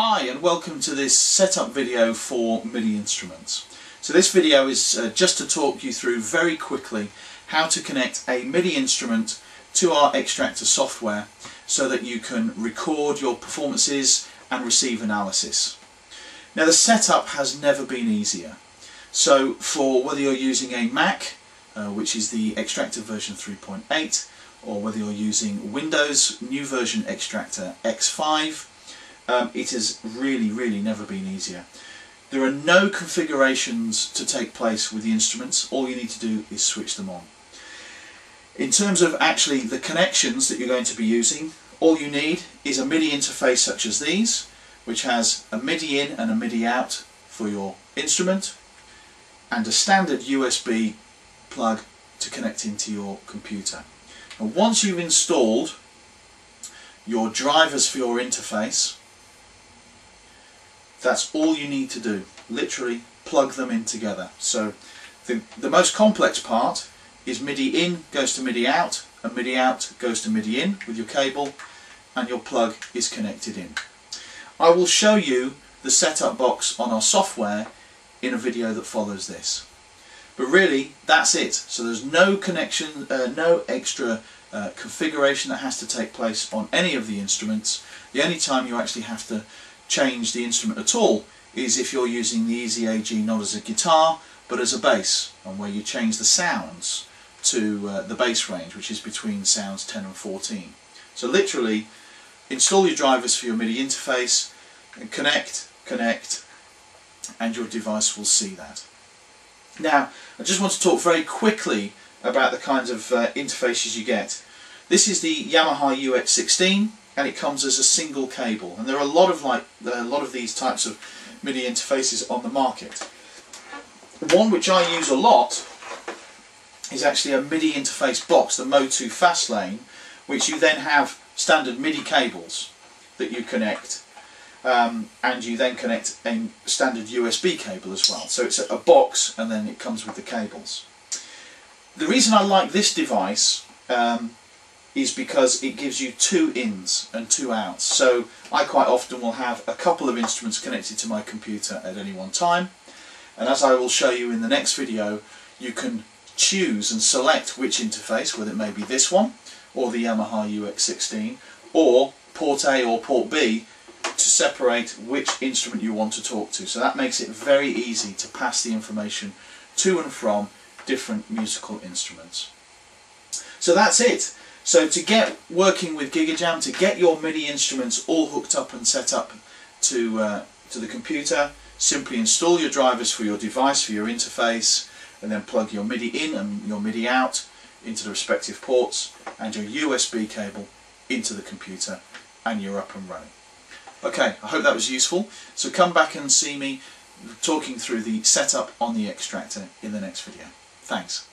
Hi and welcome to this setup video for MIDI instruments. So this video is uh, just to talk you through very quickly how to connect a MIDI instrument to our Xtractor software so that you can record your performances and receive analysis. Now the setup has never been easier. So for whether you're using a Mac, uh, which is the Xtractor version 3.8, or whether you're using Windows new version Xtractor X5, um, it has really, really never been easier. There are no configurations to take place with the instruments. All you need to do is switch them on. In terms of actually the connections that you're going to be using, all you need is a MIDI interface such as these, which has a MIDI in and a MIDI out for your instrument, and a standard USB plug to connect into your computer. And once you've installed your drivers for your interface, that's all you need to do. Literally plug them in together. So the, the most complex part is MIDI in goes to MIDI out and MIDI out goes to MIDI in with your cable and your plug is connected in. I will show you the setup box on our software in a video that follows this. But really, that's it. So there's no connection, uh, no extra uh, configuration that has to take place on any of the instruments. The only time you actually have to change the instrument at all is if you're using the EZ-AG not as a guitar but as a bass and where you change the sounds to uh, the bass range which is between sounds 10 and 14. So literally install your drivers for your MIDI interface and connect, connect and your device will see that. Now I just want to talk very quickly about the kinds of uh, interfaces you get. This is the Yamaha UX16 and it comes as a single cable and there are a lot of like a lot of these types of MIDI interfaces on the market. One which I use a lot is actually a MIDI interface box, the MOTU Fastlane, which you then have standard MIDI cables that you connect um, and you then connect a standard USB cable as well. So it's a box and then it comes with the cables. The reason I like this device um, is because it gives you two ins and two outs. So I quite often will have a couple of instruments connected to my computer at any one time. And as I will show you in the next video, you can choose and select which interface, whether it may be this one, or the Yamaha UX16, or port A or port B, to separate which instrument you want to talk to. So that makes it very easy to pass the information to and from different musical instruments. So that's it. So to get working with GigaJam, to get your MIDI instruments all hooked up and set up to, uh, to the computer, simply install your drivers for your device, for your interface, and then plug your MIDI in and your MIDI out into the respective ports, and your USB cable into the computer, and you're up and running. Okay, I hope that was useful. So come back and see me talking through the setup on the Xtractor in the next video. Thanks.